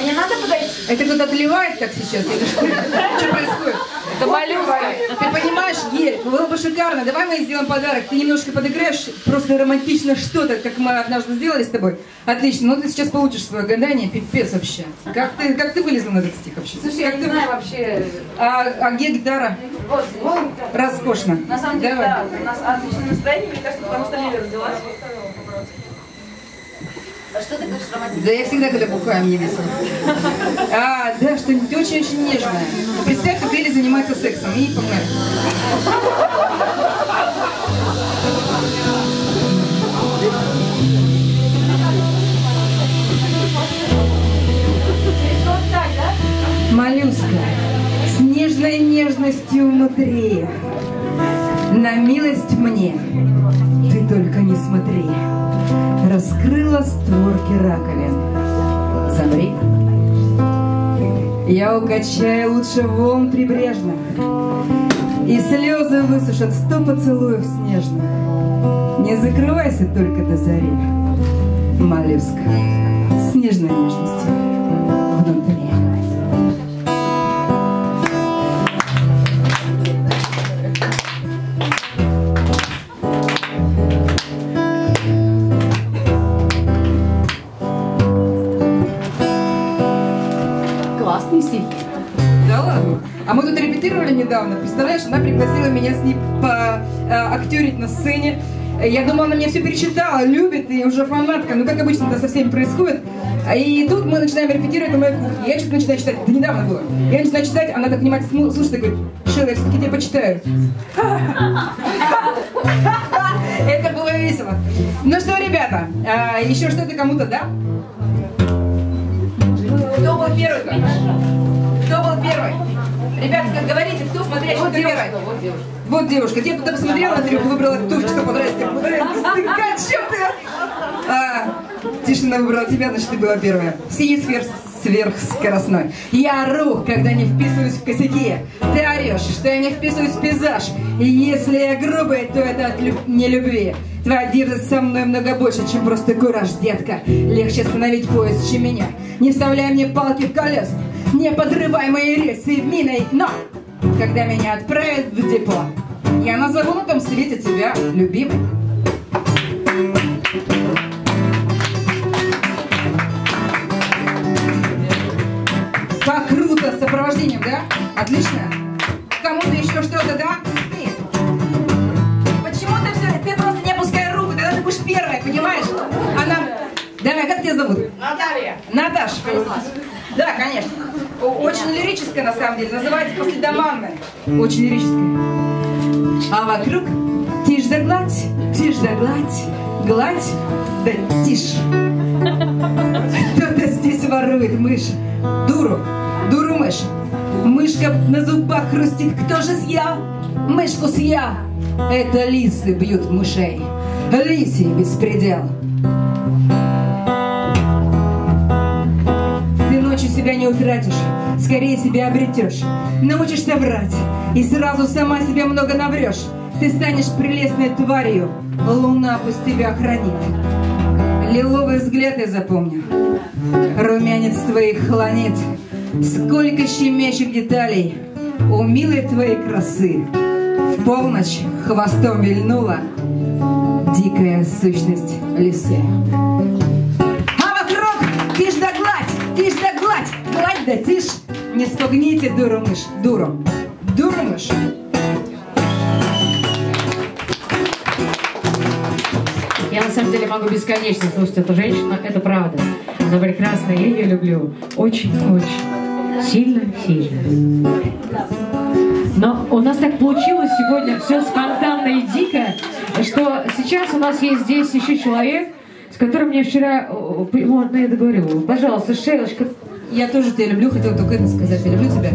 Мне надо подойти? Это кто-то отливает так сейчас или что? Что происходит? Это моллюска. Ты понимаешь, Гель, было бы шикарно. Давай мы сделаем подарок. Ты немножко подыграешь, просто романтично что-то, как мы однажды сделали с тобой. Отлично. Ну ты сейчас получишь свое гадание, пипец вообще. Как ты, как ты вылезла на этот стих вообще? Слушай, я как не ты... знаю вообще. А, а где гитара? Вот. Роскошно. На самом деле, Давай. да, у нас отличное настроение, мне кажется, потому что Лиля родилась. А? Да я всегда, когда бухаю, мне весело. А, да, что-нибудь очень-очень нежное. Представь, как Лили занимается сексом. И да? Моллюска с нежной нежностью внутри. На милость мне ты только не смотри. Раскрыла створки раковин. Замри. Я укачаю лучше волн прибрежных, И слезы высушат сто поцелуев снежных. Не закрывайся только до зари, Моллюска с нежной нежностью А мы тут репетировали недавно, представляешь, она пригласила меня с ней поактерить на сцене. Я думала, она меня все перечитала, любит и уже фанатка, ну как обычно это со всеми происходит. И тут мы начинаем репетировать на моей кухне. Я что-то начинаю читать, это недавно было. Я начинаю читать, она так внимательно слушает и говорит, Шелла, я все-таки тебя почитаю. Это было весело. Ну что, ребята, а, еще что-то кому-то, да? Кто был первый? Кто? Ребята, как говорите, кто смотрящий, кто первый? Вот девушка. Вот девушка, я туда посмотрела на трюк, выбрала ту, что понравилось, тебе понравилось. Ты! А, Тишина выбрала тебя, значит, ты была первая. Синий сверх, сверхскоростной. Я ору, когда не вписываюсь в косяки. Ты орешь, что я не вписываюсь в пейзаж. И если я грубый, то это от люб- нелюбви. Твоя дерзость со мной много больше, чем просто кураж, детка. Легче остановить поезд, чем меня. Не вставляй мне палки в колеса. Не подрывай мои рельсы миной, но когда меня отправят в депо, я назову на том свете тебя любимой. Как круто с сопровождением, да? Отлично. Кому-то еще что-то, да? Ты. Почему ты все, ты просто не опускай руку, тогда ты будешь первая, понимаешь? Она... Давай, как тебя зовут? Наталья. Наташ. Да, конечно. Очень лирическая, на самом деле. Называется «Последоманная». Очень лирическая. А вокруг тишь да гладь, тишь да гладь, гладь да тишь. Кто-то здесь ворует мышь. Дуру, дуру мышь. Мышка на зубах хрустит. Кто же съел? Мышку съел. Это лисы бьют мышей. Лисий беспредел. Себя не утратишь, скорее себя обретешь. Научишься врать, и сразу сама себе много наврешь. Ты станешь прелестной тварью, луна пусть тебя хранит. Лиловый взгляд я запомню, румянец твоих хлонит. Сколько щемящих деталей у милой твоей красы. В полночь хвостом вильнула дикая сущность лисы. Да тишь. Не спугните дуру мышь, дуру, дуру мышь. Я на самом деле могу бесконечно слушать эту женщину, это правда. Она прекрасная, я ее люблю. Очень-очень. Сильно-сильно. Но у нас так получилось сегодня все спонтанно и дико, что сейчас у нас есть здесь еще человек, с которым мне вчера, о, о, вот, ну, я договорю. Пожалуйста, Шейлочка, Я тоже тебя люблю, хотела только это сказать. Я люблю тебя.